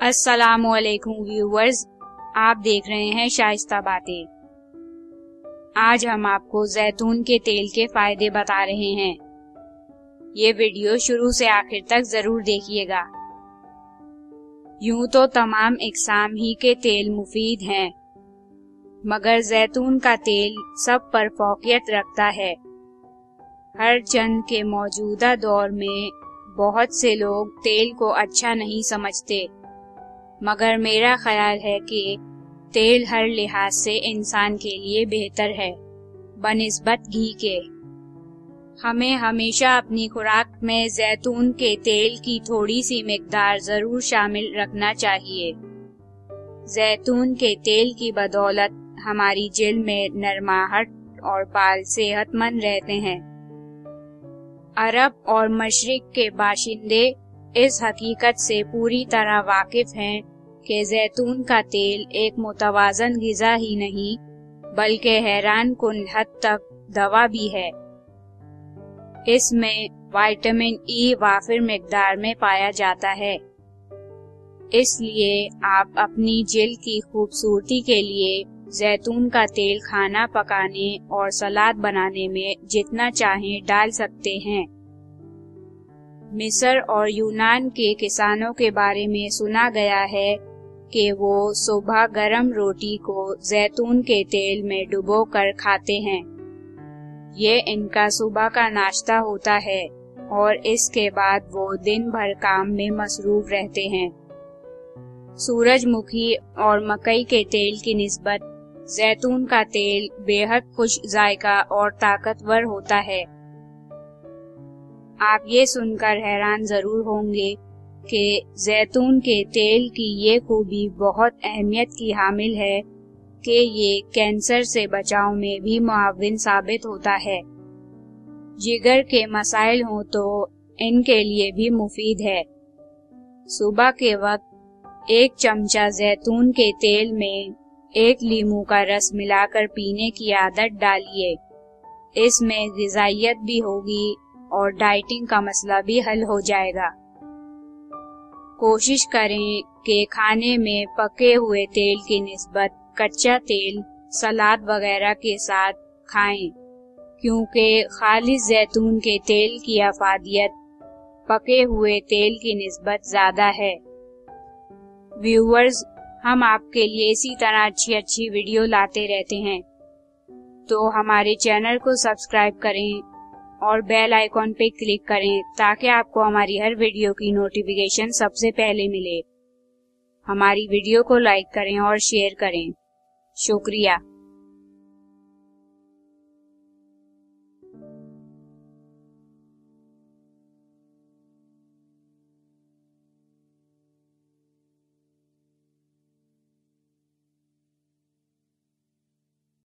असलकुम व्यूवर्स आप देख रहे हैं शाइस्ता बातें। आज हम आपको जैतून के तेल के फ़ायदे बता रहे हैं। ये वीडियो शुरू से आखिर तक ज़रूर देखिएगा। यूँ तो तमाम इकसाम ही के तेल मुफीद हैं, मगर जैतून का तेल सब पर फोकियत रखता है। हर चंद के मौजूदा दौर में बहुत से लोग तेल को अच्छा नहीं समझते। मगर मेरा ख्याल है कि तेल हर लिहाज से इंसान के लिए बेहतर है, बनस्बत घी के। हमें हमेशा अपनी खुराक में जैतून के तेल की थोड़ी सी मकदार ज़रूर शामिल रखना चाहिए। जैतून के तेल की बदौलत हमारी जिल्द में नरमाहट और बाल सेहतमंद रहते हैं। अरब और मशरक के बाशिंदे इस हकीकत से पूरी तरह वाकिफ हैं कि जैतून का तेल एक मुतवाजन गिजा ही नहीं, बल्कि हैरान कुन हद तक दवा भी है। इसमें विटामिन ई वाफिर मकदार में पाया जाता है। इसलिए आप अपनी जिल की खूबसूरती के लिए जैतून का तेल खाना पकाने और सलाद बनाने में जितना चाहें डाल सकते हैं। मिस्र और यूनान के किसानों के बारे में सुना गया है कि वो सुबह गरम रोटी को जैतून के तेल में डुबो कर खाते हैं। ये इनका सुबह का नाश्ता होता है और इसके बाद वो दिन भर काम में मसरूफ रहते हैं। सूरजमुखी और मकई के तेल की निस्बत, जैतून का तेल बेहद खुश जायका और ताकतवर होता है। आप ये सुनकर हैरान ज़रूर होंगे कि जैतून के तेल की ये खूबी बहुत अहमियत की हामिल है कि ये कैंसर से बचाव में भी मुआविन साबित होता है। जिगर के मसाइल हो तो इनके लिए भी मुफीद है। सुबह के वक्त एक चमचा जैतून के तेल में एक लीमू का रस मिलाकर पीने की आदत डालिए। इसमें गिजाइत भी होगी और डाइटिंग का मसला भी हल हो जाएगा। कोशिश करें कि खाने में पके हुए तेल की नस्बत, कच्चा तेल, सलाद वगैरह के साथ खाएँ, क्योंकि खालिश जैतून के तेल की अफादियत, पके हुए तेल की नस्बत ज़्यादा है। व्यूअर्स, हम आपके लिए इसी तरह अच्छी अच्छी वीडियो लाते रहते हैं। तो हमारे चैनल को सब्सक्राइब करें और बेल आइकॉन पे क्लिक करें ताकि आपको हमारी हर वीडियो की नोटिफिकेशन सबसे पहले मिले। हमारी वीडियो को लाइक करें और शेयर करें। शुक्रिया।